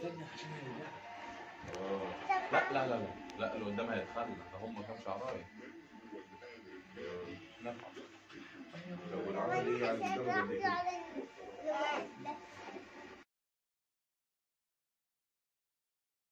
استنى عشان يرجع. لا لا لا لا. لا اللي قدام هيتخلى. ده هم كام شعراية؟ نفع لو العمل إيه يعني؟ بيضرب قد